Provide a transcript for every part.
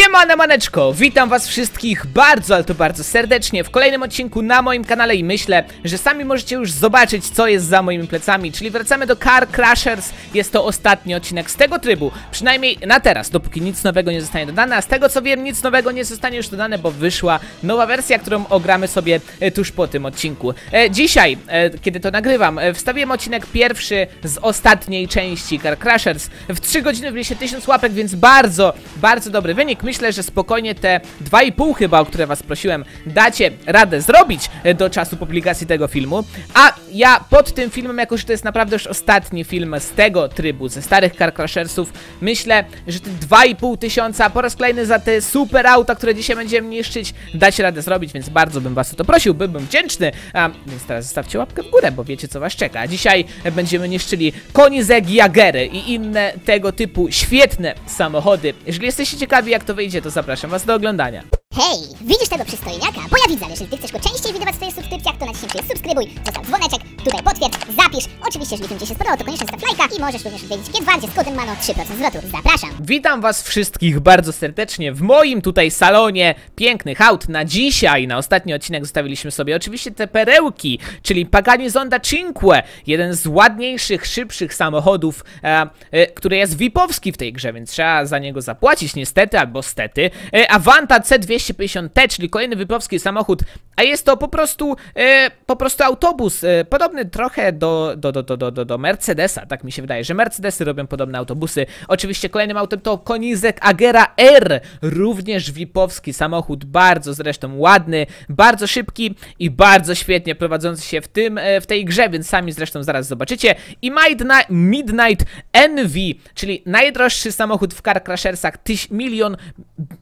Siemane maneczko, witam was wszystkich bardzo, ale to bardzo serdecznie w kolejnym odcinku na moim kanale i myślę, że sami możecie już zobaczyć co jest za moimi plecami, czyli wracamy do Car Crashers, jest to ostatni odcinek z tego trybu, przynajmniej na teraz, dopóki nic nowego nie zostanie dodane, a z tego co wiem nic nowego nie zostanie już dodane, bo wyszła nowa wersja, którą ogramy sobie e, tuż po tym odcinku. E, dzisiaj, e, kiedy to nagrywam, wstawiłem odcinek pierwszy z ostatniej części Car Crashers, w 3 godziny wbije się 1000 łapek, więc bardzo, bardzo dobry wynik, myślę, że spokojnie te 2,5 chyba, o które was prosiłem, dacie radę zrobić e, do czasu publikacji tego filmu, a ja pod tym filmem, jako że to jest naprawdę już ostatni film z tego trybu, ze starych Car Crashersów, myślę, że te 2,5 tysiąca po raz kolejny za te super auta, które dzisiaj będziemy niszczyć, dacie radę zrobić, więc bardzo bym was o to prosił, byłbym wdzięczny, a więc teraz zostawcie łapkę w górę, bo wiecie co was czeka, a dzisiaj będziemy niszczyli Koenigsegg Jagery i inne tego typu świetne samochody. Jeżeli jesteście ciekawi jak to wyjdzie, to zapraszam was do oglądania. Hej, widzisz tego przystojniaka? Bo ja widzę, jeżeli ty chcesz go częściej widywać w swoich subskrypcjach, to naciśnij subskrybuj, zostaw dzwoneczek, tutaj potwierdź, zapisz. Oczywiście, jeżeli film ci się spodobał, to koniecznie staw lajka i możesz również odwiedzić Gietwardzie z kodem MANO 3% zwrotu. Zapraszam! Witam was wszystkich bardzo serdecznie w moim tutaj salonie pięknych aut. Na dzisiaj, na ostatni odcinek zostawiliśmy sobie oczywiście te perełki, czyli Pagani Zonda Cinque, jeden z ładniejszych, szybszych samochodów, e, e, który jest VIP-owski w tej grze, więc trzeba za niego zapłacić niestety albo stety. E, Avanta C250T, czyli kolejny VIP-owski samochód, a jest to po prostu, e, po prostu autobus, e, podobny trochę do, do, do, do, do, do, Mercedesa, tak mi się wydaje, że Mercedesy robią podobne autobusy. Oczywiście kolejnym autem to Koenigsegg Agera R, również VIP-owski samochód, bardzo zresztą ładny, bardzo szybki i bardzo świetnie prowadzący się w tym, e, w tej grze, więc sami zresztą zaraz zobaczycie. I Midnight, Midnight NV, czyli najdroższy samochód w Car Crashersach, tyś, milion,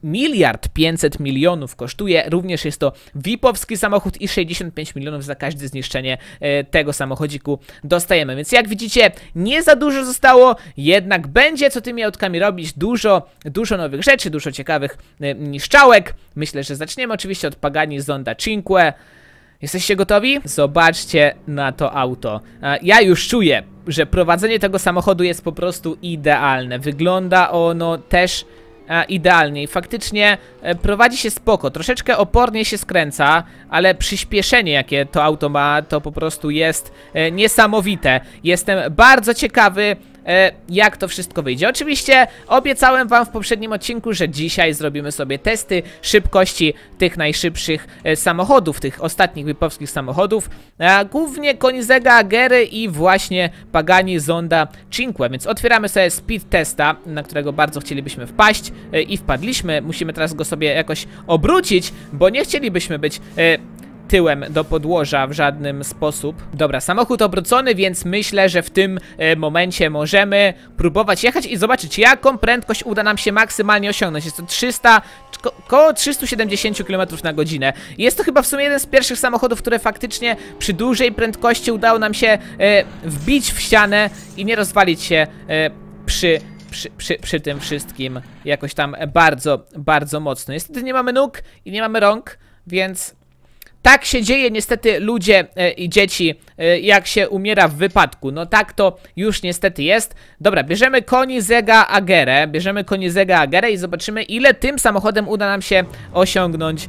miliard 500 milionów kosztuje, również jest to VIP-owski samochód i 65 milionów za każde zniszczenie e, samochodziku dostajemy. Więc jak widzicie, nie za dużo zostało, jednak będzie co tymi autkami robić, dużo, dużo nowych rzeczy, dużo ciekawych e, niszczałek. Myślę, że zaczniemy oczywiście od Pagani Zonda Cinque. Jesteście gotowi? Zobaczcie na to auto. Ja już czuję, że prowadzenie tego samochodu jest po prostu idealne. Wygląda ono też idealnie i faktycznie e, prowadzi się spoko. Troszeczkę opornie się skręca, ale przyspieszenie, jakie to auto ma, to po prostu jest e, niesamowite. Jestem bardzo ciekawy e, jak to wszystko wyjdzie. Oczywiście obiecałem wam w poprzednim odcinku, że dzisiaj zrobimy sobie testy szybkości tych najszybszych e, samochodów, tych ostatnich wypowskich samochodów, e, głównie Koenigsegga Agery i właśnie Pagani Zonda Cinque, więc otwieramy sobie speed testa, na którego bardzo chcielibyśmy wpaść e, i wpadliśmy. Musimy teraz go sobie jakoś obrócić, bo nie chcielibyśmy być e, tyłem do podłoża w żadnym sposób. Dobra, samochód obrócony, więc myślę, że w tym e, momencie możemy próbować jechać i zobaczyć, jaką prędkość uda nam się maksymalnie osiągnąć. Jest to 300, ko koło 370 km na godzinę. Jest to chyba w sumie jeden z pierwszych samochodów, które faktycznie przy dużej prędkości udało nam się e, wbić w ścianę i nie rozwalić się e, przy przy, przy, przy tym wszystkim jakoś tam bardzo, bardzo mocno. Niestety nie mamy nóg i nie mamy rąk, więc tak się dzieje niestety ludzie e, i dzieci, e, jak się umiera w wypadku. No tak to już niestety jest. Dobra, bierzemy Koenigsegga Agerę, bierzemy Koenigsegga Agerę i zobaczymy ile tym samochodem uda nam się osiągnąć e,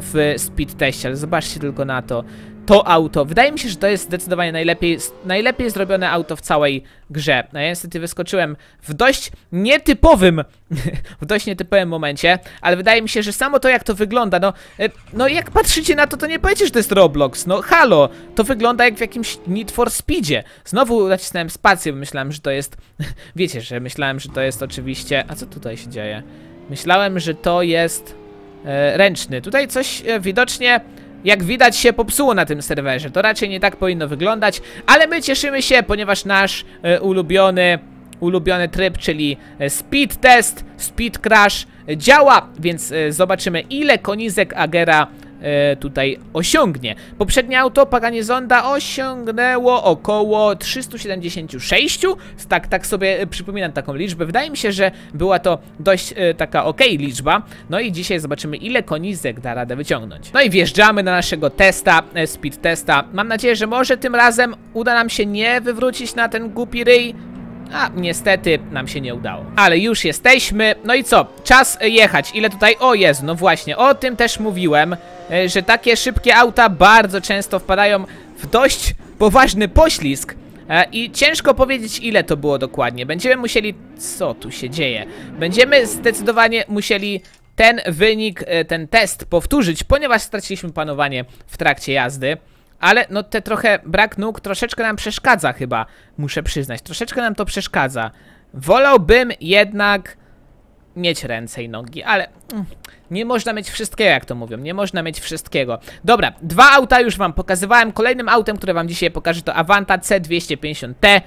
w speed teście. Ale zobaczcie tylko na to. To auto. Wydaje mi się, że to jest zdecydowanie najlepiej, najlepiej zrobione auto w całej grze. No ja niestety wyskoczyłem w dość nietypowym, w dość nietypowym momencie, ale wydaje mi się, że samo to jak to wygląda, no, e, no jak patrzycie na to, to nie powiecie, że to jest Roblox. No halo, to wygląda jak w jakimś Need for Speedzie. Znowu nacisnąłem spację, myślałem, że to jest, wiecie, że myślałem, że to jest oczywiście, a co tutaj się dzieje? Myślałem, że to jest e, ręczny. Tutaj coś e, widocznie jak widać się popsuło na tym serwerze. To raczej nie tak powinno wyglądać, ale my cieszymy się, ponieważ nasz e, ulubiony ulubiony tryb, czyli e, speed test, speed crash e, działa, więc e, zobaczymy ile Koenigsegg Agera e, tutaj osiągnie. Poprzednie auto Pagani Zonda osiągnęło około 376, tak, tak sobie e, przypominam taką liczbę. Wydaje mi się, że była to dość e, taka ok liczba. No i dzisiaj zobaczymy ile Koenigsegg da radę wyciągnąć. No i wjeżdżamy na naszego testa, e, speed testa. Mam nadzieję, że może tym razem uda nam się nie wywrócić na ten głupi ryj, A niestety nam się nie udało. Ale już jesteśmy. No i co? Czas jechać. Ile tutaj? O Jezu, no właśnie. O tym też mówiłem, e, że takie szybkie auta bardzo często wpadają w dość poważny poślizg. E, I ciężko powiedzieć ile to było dokładnie. Będziemy musieli... Co tu się dzieje? Będziemy zdecydowanie musieli ten wynik, e, ten test powtórzyć, ponieważ straciliśmy panowanie w trakcie jazdy. Ale no te trochę brak nóg troszeczkę nam przeszkadza chyba, muszę przyznać. Troszeczkę nam to przeszkadza. Wolałbym jednak mieć ręce i nogi, ale mm, nie można mieć wszystkiego, jak to mówią. Nie można mieć wszystkiego. Dobra, dwa auta już wam pokazywałem. Kolejnym autem, które wam dzisiaj pokażę to Avanta C250T.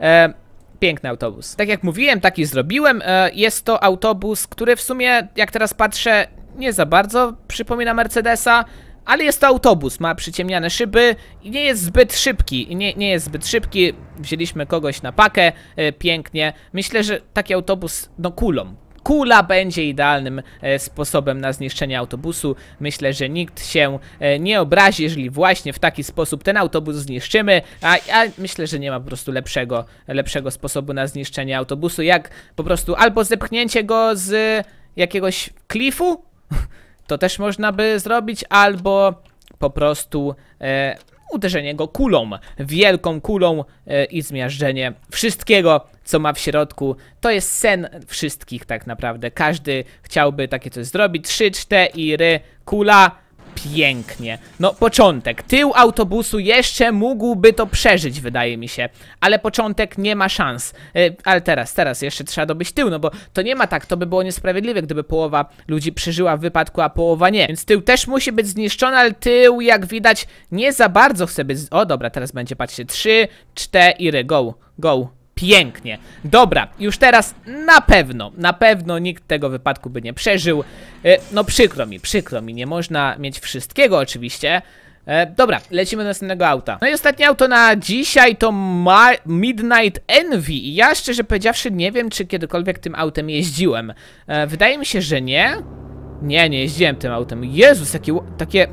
E, piękny autobus. Tak jak mówiłem, taki zrobiłem. E, jest to autobus, który w sumie, jak teraz patrzę, nie za bardzo przypomina Mercedesa. Ale jest to autobus, ma przyciemniane szyby i nie jest zbyt szybki. Nie, nie jest zbyt szybki. Wzięliśmy kogoś na pakę, e, pięknie. Myślę, że taki autobus, no kulą. Kula będzie idealnym e, sposobem na zniszczenie autobusu. Myślę, że nikt się e, nie obrazi, jeżeli właśnie w taki sposób ten autobus zniszczymy. A, a myślę, że nie ma po prostu lepszego, lepszego sposobu na zniszczenie autobusu, jak po prostu albo zepchnięcie go z jakiegoś klifu, to też można by zrobić, albo po prostu e, uderzenie go kulą, wielką kulą e, i zmiażdżenie wszystkiego, co ma w środku. To jest sen wszystkich tak naprawdę. Każdy chciałby takie coś zrobić. 3, 4, kula pięknie. No, początek. Tył autobusu jeszcze mógłby to przeżyć, wydaje mi się. Ale początek nie ma szans. Yy, ale teraz, teraz jeszcze trzeba dobyć tył, no bo to nie ma tak, to by było niesprawiedliwe, gdyby połowa ludzi przeżyła w wypadku, a połowa nie. Więc tył też musi być zniszczony, ale tył, jak widać, nie za bardzo chce być... O, dobra, teraz będzie, patrzcie, 3, 4, go, go. Pięknie. Dobra, już teraz na pewno, na pewno nikt tego wypadku by nie przeżył. E, no przykro mi, przykro mi, nie można mieć wszystkiego oczywiście. E, dobra, lecimy do następnego auta. No i ostatnie auto na dzisiaj to Ma Midnight Envy. Ja szczerze powiedziawszy nie wiem, czy kiedykolwiek tym autem jeździłem. E, wydaje mi się, że nie. Nie, nie jeździłem tym autem. Jezus, jakie, takie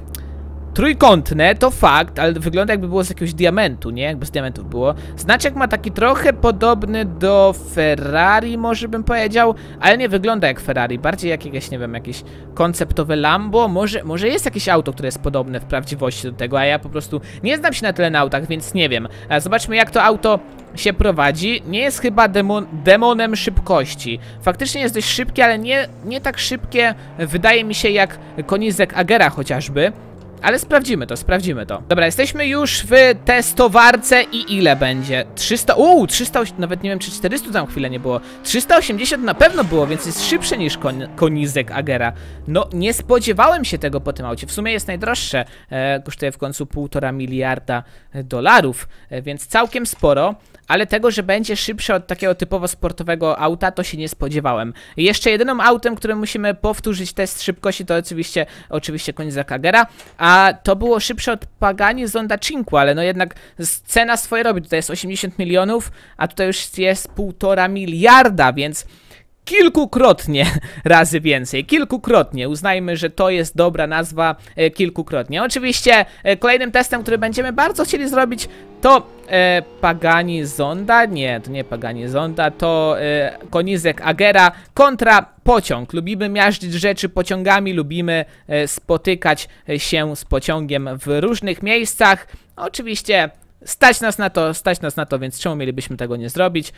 Trójkątne to fakt, ale wygląda jakby było z jakiegoś diamentu, nie? Jakby z diamentów było. Znaczek ma taki trochę podobny do Ferrari, może bym powiedział, ale nie wygląda jak Ferrari, bardziej jak jakieś, nie wiem, jakieś konceptowe Lambo. Może, może jest jakieś auto, które jest podobne w prawdziwości do tego, a ja po prostu nie znam się na tyle na autach, więc nie wiem. Zobaczmy jak to auto się prowadzi. Nie jest chyba demon, demonem szybkości. Faktycznie jest dość szybkie, ale nie, nie tak szybkie, wydaje mi się, jak konizek Agera chociażby. Ale sprawdzimy to, sprawdzimy to. Dobra, jesteśmy już w testowarce i ile będzie? 300, uuu, 300, nawet nie wiem czy 400 tam chwilę nie było. 380 na pewno było, więc jest szybsze niż kon, konizek Agera. No, nie spodziewałem się tego po tym aucie. W sumie jest najdroższe, e, kosztuje w końcu półtora miliarda dolarów, e, więc całkiem sporo ale tego, że będzie szybsze od takiego typowo sportowego auta, to się nie spodziewałem. Jeszcze jedynym autem, którym musimy powtórzyć test szybkości, to oczywiście, oczywiście Koenigsegg Agera, a to było szybsze od Pagani Zonda Cinque, ale no jednak cena swoje robi, tutaj jest 80 milionów, a tutaj już jest półtora miliarda, więc kilkukrotnie razy więcej, kilkukrotnie. Uznajmy, że to jest dobra nazwa e, kilkukrotnie. Oczywiście e, kolejnym testem, który będziemy bardzo chcieli zrobić, to e, Pagani Zonda, nie, to nie Pagani Zonda, to e, Konizek Agera kontra pociąg. Lubimy miażdżyć rzeczy pociągami, lubimy e, spotykać się z pociągiem w różnych miejscach. Oczywiście Stać nas na to, stać nas na to, więc czemu mielibyśmy tego nie zrobić?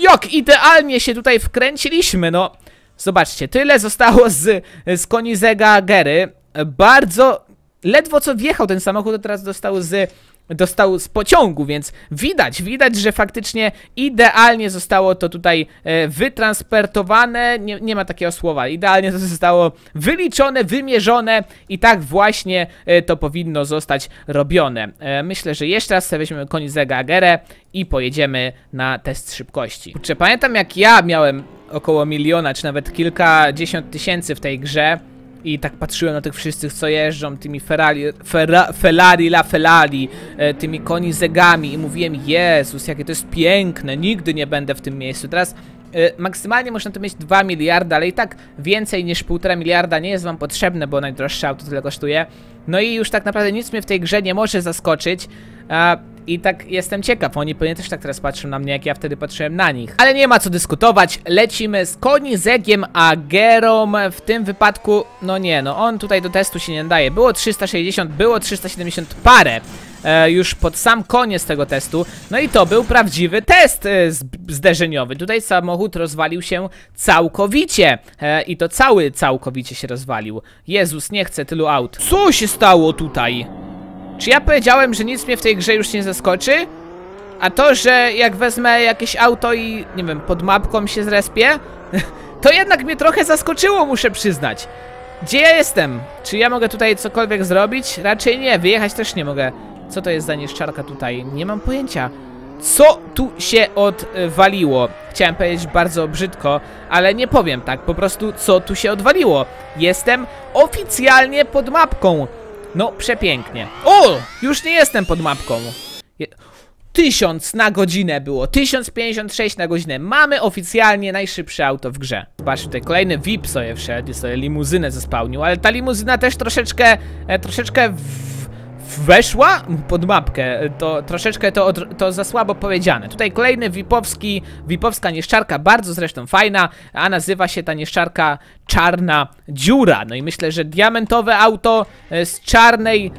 Jak idealnie się tutaj wkręciliśmy, no. Zobaczcie, tyle zostało z, z Konizega Gery. Bardzo, ledwo co wjechał ten samochód, a teraz dostał z dostał z pociągu, więc widać, widać, że faktycznie idealnie zostało to tutaj e, wytransportowane, nie, nie ma takiego słowa, idealnie to zostało wyliczone, wymierzone i tak właśnie e, to powinno zostać robione. E, myślę, że jeszcze raz sobie weźmiemy Koenigsegg Agerę i pojedziemy na test szybkości. Kurczę, pamiętam jak ja miałem około miliona, czy nawet kilkadziesiąt tysięcy w tej grze, i tak patrzyłem na tych wszystkich, co jeżdżą tymi Ferrari, Ferra, Ferrari la Ferrari, e, tymi konizegami i mówiłem, Jezus, jakie to jest piękne, nigdy nie będę w tym miejscu. Teraz maksymalnie można to mieć 2 miliardy, ale i tak więcej niż 1,5 miliarda nie jest wam potrzebne, bo najdroższe auto tyle kosztuje. No i już tak naprawdę nic mnie w tej grze nie może zaskoczyć. I tak jestem ciekaw, oni pewnie też tak teraz patrzą na mnie, jak ja wtedy patrzyłem na nich. Ale nie ma co dyskutować, lecimy z Konizegiem Agerą. W tym wypadku, no nie, no on tutaj do testu się nie daje. Było 360, było 370 parę. E, już pod sam koniec tego testu. No i to był prawdziwy test e, zderzeniowy. Tutaj samochód rozwalił się całkowicie. E, I to cały całkowicie się rozwalił. Jezus, nie chcę tylu aut. Co się stało tutaj? Czy ja powiedziałem, że nic mnie w tej grze już nie zaskoczy? A to, że jak wezmę jakieś auto i, nie wiem, pod mapką się zrespię, to jednak mnie trochę zaskoczyło, muszę przyznać. Gdzie ja jestem? Czy ja mogę tutaj cokolwiek zrobić? Raczej nie, wyjechać też nie mogę. Co to jest za nieszczarka tutaj? Nie mam pojęcia. Co tu się odwaliło? Chciałem powiedzieć bardzo brzydko, ale nie powiem tak. Po prostu co tu się odwaliło? Jestem oficjalnie pod mapką. No, przepięknie. O! Już nie jestem pod mapką. Je 1000 na godzinę było, 1056 na godzinę. Mamy oficjalnie najszybsze auto w grze. Zobaczcie, tutaj kolejny VIP sobie wszedł, sobie limuzynę zespałnił, ale ta limuzyna też troszeczkę, e, troszeczkę weszła pod mapkę. To troszeczkę to, to za słabo powiedziane. Tutaj kolejny Wipowski, Wipowska nieszczarka, bardzo zresztą fajna, a nazywa się ta nieszczarka Czarna Dziura. No i myślę, że diamentowe auto e, z czarnej,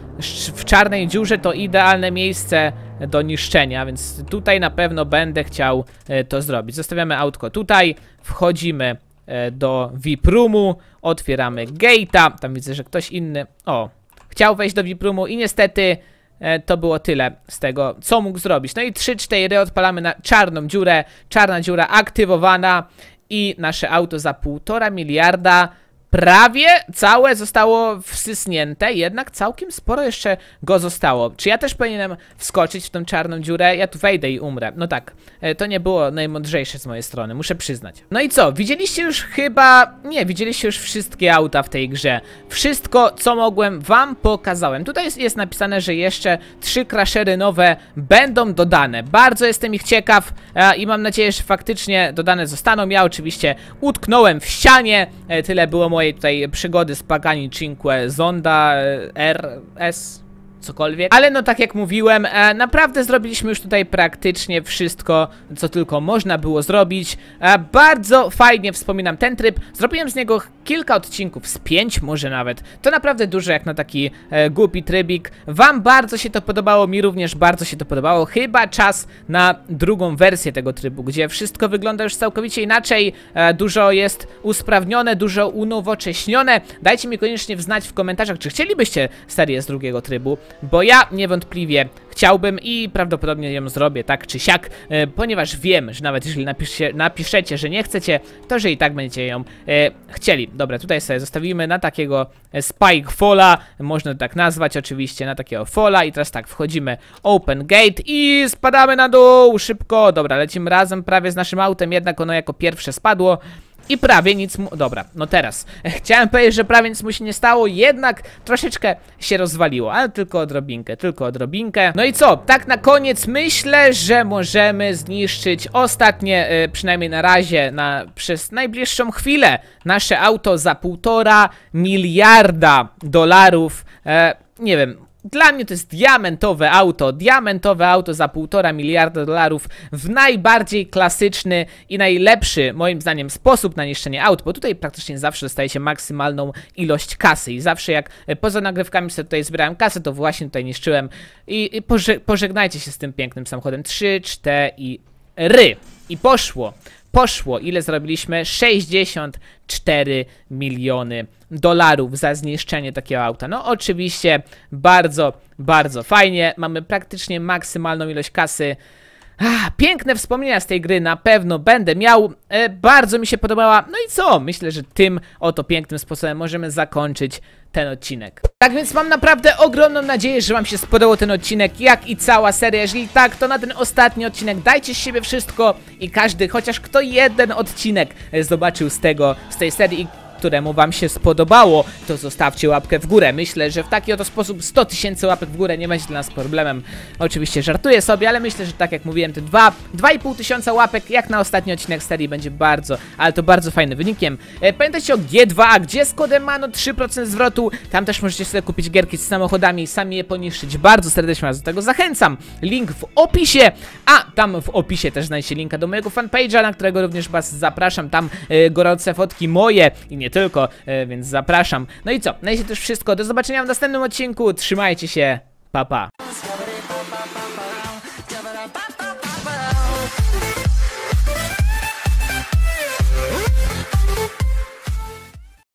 w czarnej dziurze to idealne miejsce do niszczenia, więc tutaj na pewno będę chciał e, to zrobić. Zostawiamy autko tutaj, wchodzimy e, do VIP roomu, otwieramy gate'a, tam widzę, że ktoś inny, o, chciał wejść do VIP roomu i niestety e, to było tyle z tego, co mógł zrobić. No i 3-4 odpalamy na czarną dziurę, czarna dziura aktywowana i nasze auto za półtora miliarda prawie całe zostało wsysnięte, jednak całkiem sporo jeszcze go zostało. Czy ja też powinienem wskoczyć w tą czarną dziurę? Ja tu wejdę i umrę. No tak, e, to nie było najmądrzejsze z mojej strony, muszę przyznać. No i co, widzieliście już chyba... Nie, widzieliście już wszystkie auta w tej grze. Wszystko, co mogłem, wam pokazałem. Tutaj jest, jest napisane, że jeszcze trzy crashery nowe będą dodane. Bardzo jestem ich ciekaw e, i mam nadzieję, że faktycznie dodane zostaną. Ja oczywiście utknąłem w ścianie, e, tyle było moje mojej tutaj przygody z Pagani Cinque Zonda RS cokolwiek. Ale no tak jak mówiłem, e, naprawdę zrobiliśmy już tutaj praktycznie wszystko, co tylko można było zrobić. E, bardzo fajnie wspominam ten tryb. Zrobiłem z niego kilka odcinków, z pięć może nawet. To naprawdę dużo jak na taki e, głupi trybik. Wam bardzo się to podobało, mi również bardzo się to podobało. Chyba czas na drugą wersję tego trybu, gdzie wszystko wygląda już całkowicie inaczej. E, dużo jest usprawnione, dużo unowocześnione. Dajcie mi koniecznie znać w komentarzach, czy chcielibyście serię z drugiego trybu bo ja niewątpliwie chciałbym i prawdopodobnie ją zrobię tak czy siak, e, ponieważ wiem, że nawet jeżeli napiszcie, napiszecie, że nie chcecie, to że i tak będziecie ją e, chcieli. Dobra, tutaj sobie zostawimy na takiego e, Spike Falla, można tak nazwać oczywiście, na takiego Falla i teraz tak, wchodzimy Open Gate i spadamy na dół, szybko, dobra, lecimy razem prawie z naszym autem, jednak ono jako pierwsze spadło, i prawie nic mu... Dobra, no teraz. Chciałem powiedzieć, że prawie nic mu się nie stało, jednak troszeczkę się rozwaliło, ale tylko odrobinkę, tylko odrobinkę. No i co? Tak na koniec myślę, że możemy zniszczyć ostatnie, y, przynajmniej na razie, na, przez najbliższą chwilę, nasze auto za półtora miliarda dolarów. E, nie wiem, dla mnie to jest diamentowe auto, diamentowe auto za półtora miliarda dolarów w najbardziej klasyczny i najlepszy moim zdaniem sposób na niszczenie aut, bo tutaj praktycznie zawsze dostaje się maksymalną ilość kasy i zawsze jak e, poza nagrywkami sobie tutaj zbierałem kasę, to właśnie tutaj niszczyłem i, i pożegnajcie się z tym pięknym samochodem. 3, 4 i ry. I poszło poszło. Ile zrobiliśmy? 64 miliony dolarów za zniszczenie takiego auta. No oczywiście bardzo, bardzo fajnie. Mamy praktycznie maksymalną ilość kasy. Ach, piękne wspomnienia z tej gry na pewno będę miał. E, bardzo mi się podobała. No i co? Myślę, że tym oto pięknym sposobem możemy zakończyć ten odcinek. Tak więc mam naprawdę ogromną nadzieję, że wam się spodobał ten odcinek, jak i cała seria. Jeżeli tak, to na ten ostatni odcinek dajcie z siebie wszystko i każdy, chociaż kto jeden odcinek e, zobaczył z tego, z tej serii któremu wam się spodobało, to zostawcie łapkę w górę. Myślę, że w taki oto sposób 100 tysięcy łapek w górę nie będzie dla nas problemem. Oczywiście żartuję sobie, ale myślę, że tak jak mówiłem, te 2, 2,5 tysiąca łapek, jak na ostatni odcinek serii, będzie bardzo, ale to bardzo fajnym wynikiem. E, pamiętajcie o G2, gdzie z kodem MANO 3% zwrotu, tam też możecie sobie kupić gierki z samochodami i sami je poniszczyć. Bardzo serdecznie was do tego zachęcam. Link w opisie, a tam w opisie też znajdziecie linka do mojego fanpage'a, na którego również was zapraszam. Tam e, gorące fotki moje i nie tylko, e, więc zapraszam. No i co? Na razie to już wszystko. Do zobaczenia w następnym odcinku. Trzymajcie się. Pa pa.